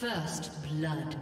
First blood.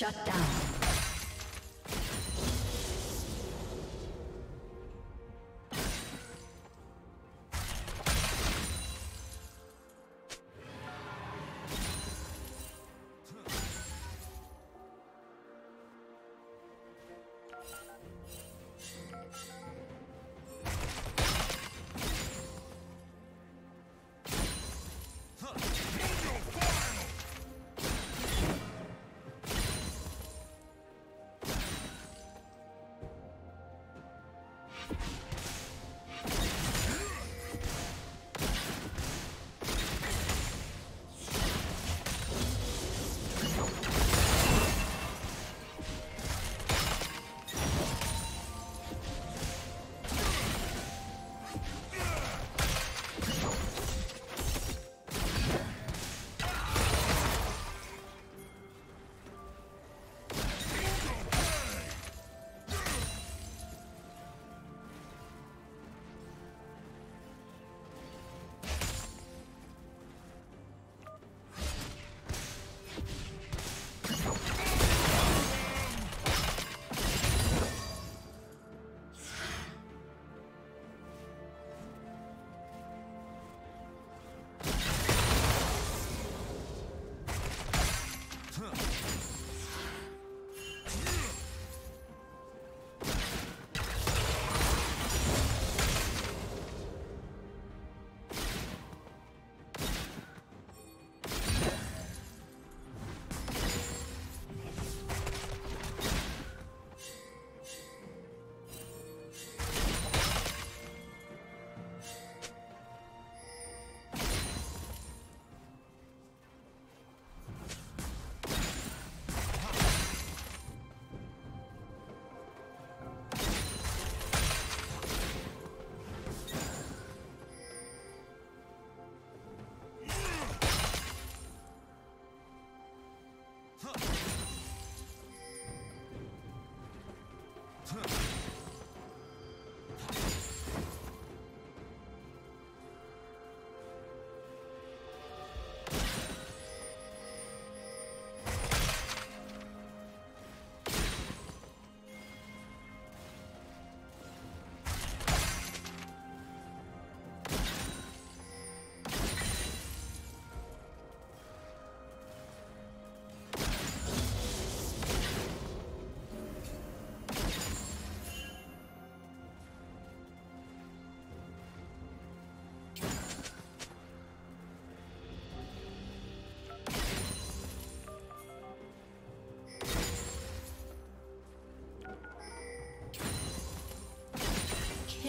Shut down.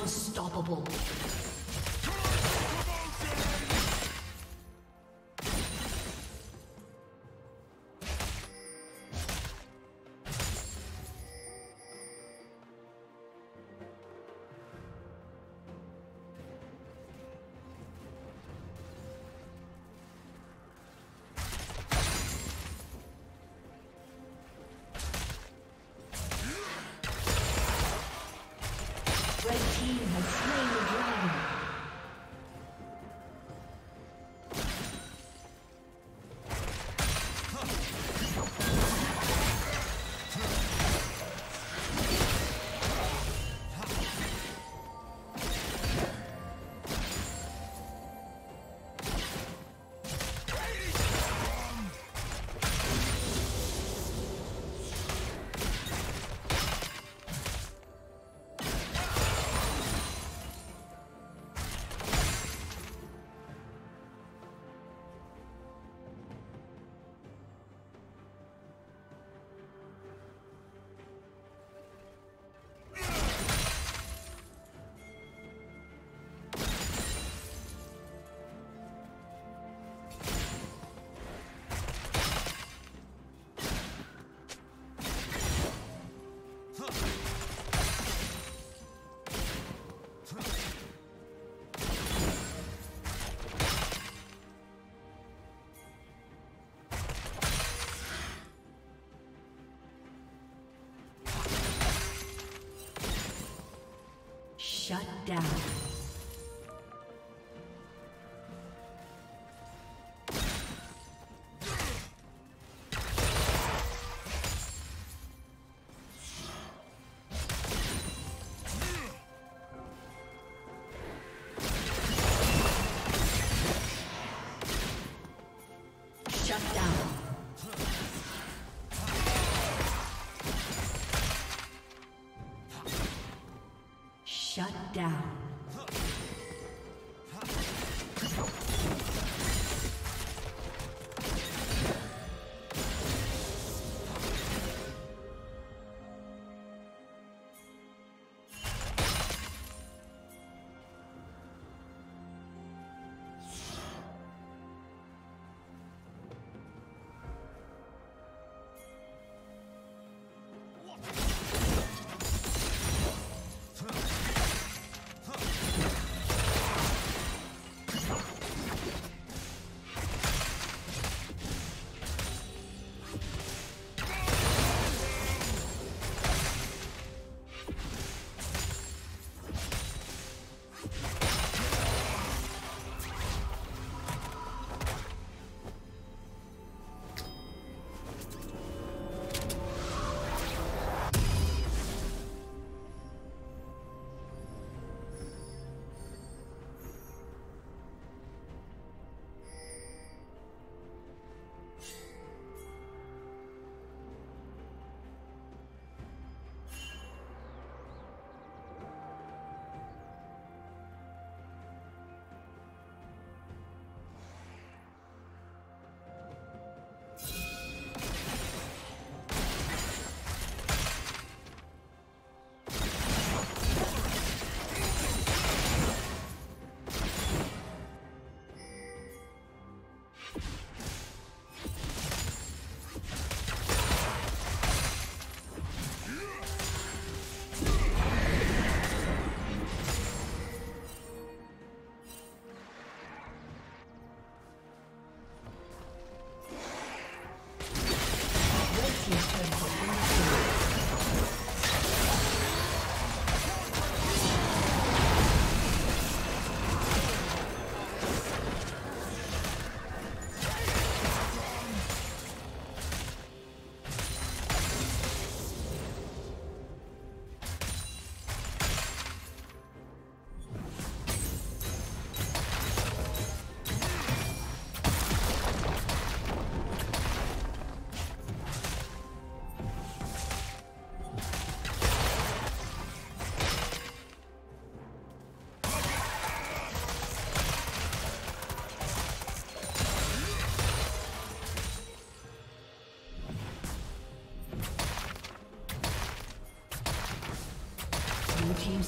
Unstoppable. team has slain. Shut down. Shut down.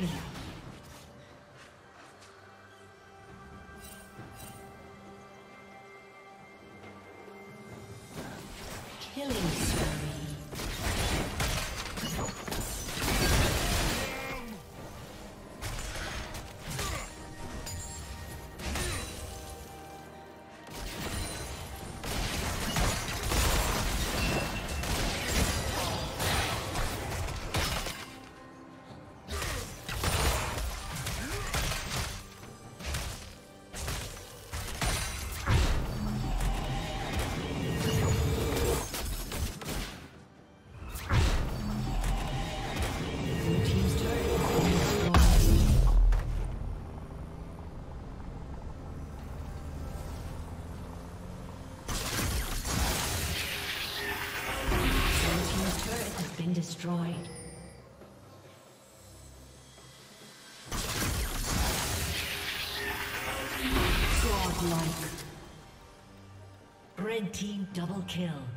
The double kill.